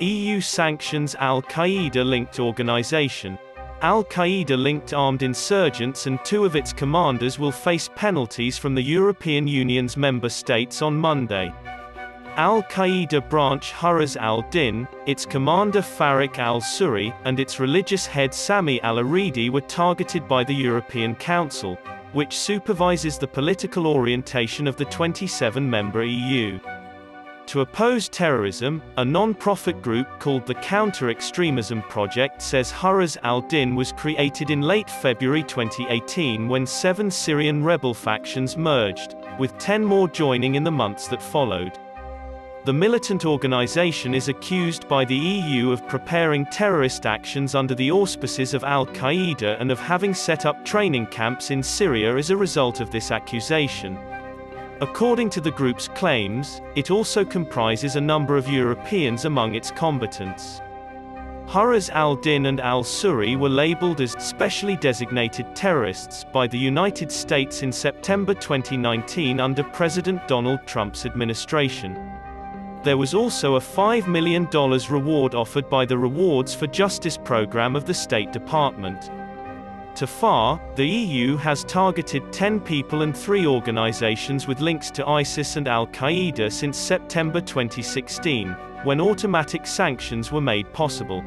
EU sanctions Al-Qaeda-linked organization. Al-Qaeda-linked armed insurgents and two of its commanders will face penalties from the European Union's member states on Monday. Al-Qaeda branch Hurras al-Din, its commander Faruq al-Suri, and its religious head Sami al-Aridi were targeted by the European Council, which supervises the political orientation of the 27-member EU. To oppose terrorism, a non-profit group called the Counter-Extremism Project says Hurras al-Din was created in late February 2018 when seven Syrian rebel factions merged, with ten more joining in the months that followed. The militant organization is accused by the EU of preparing terrorist actions under the auspices of al-Qaeda and of having set up training camps in Syria as a result of this accusation. According to the group's claims, it also comprises a number of Europeans among its combatants. Hurras al-Din and al-Suri were labeled as specially designated terrorists by the United States in September 2019 under President Donald Trump's administration. There was also a $5 million reward offered by the Rewards for Justice program of the State Department. To far, the EU has targeted 10 people and 3 organizations with links to ISIS and al-Qaeda since September 2016, when automatic sanctions were made possible.